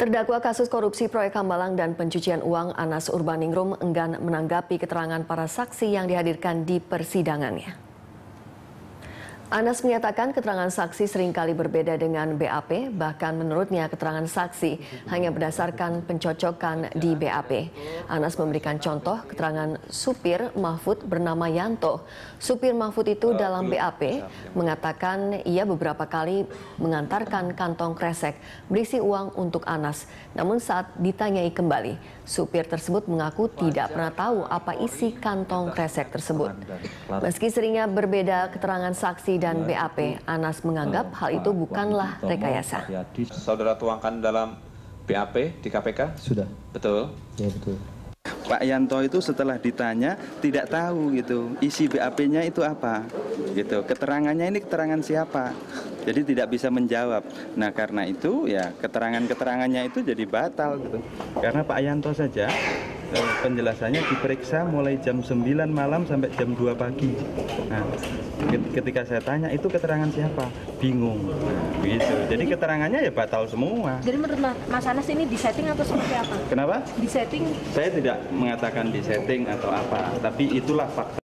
Terdakwa kasus korupsi proyek Hambalang dan pencucian uang Anas Urbaningrum enggan menanggapi keterangan para saksi yang dihadirkan di persidangannya. Anas menyatakan keterangan saksi sering kali berbeda dengan BAP, bahkan menurutnya keterangan saksi hanya berdasarkan pencocokan di BAP. Anas memberikan contoh keterangan supir Mahfud bernama Yanto. Supir Mahfud itu dalam BAP mengatakan ia beberapa kali mengantarkan kantong kresek berisi uang untuk Anas. Namun saat ditanyai kembali, supir tersebut mengaku tidak pernah tahu apa isi kantong kresek tersebut. Meski seringnya berbeda keterangan saksi dan BAP, Anas menganggap hal itu bukanlah rekayasa. Saudara tuangkan dalam BAP di KPK? Sudah. Betul? Ya betul. Pak Yanto itu setelah ditanya tidak tahu gitu isi BAP-nya itu apa gitu keterangannya ini keterangan siapa jadi tidak bisa menjawab nah karena itu ya keterangan-keterangannya itu jadi batal gitu karena Pak Yanto saja eh, penjelasannya diperiksa mulai jam 9 malam sampai jam 2 pagi. Nah ketika saya tanya itu keterangan siapa? Bingung. Nah, gitu. Jadi keterangannya ya batal semua. Jadi menurut Mas Anas ini disetting atau seperti apa? kenapa? Disetting? Saya tidak mengatakan di setting atau apa tapi itulah fakta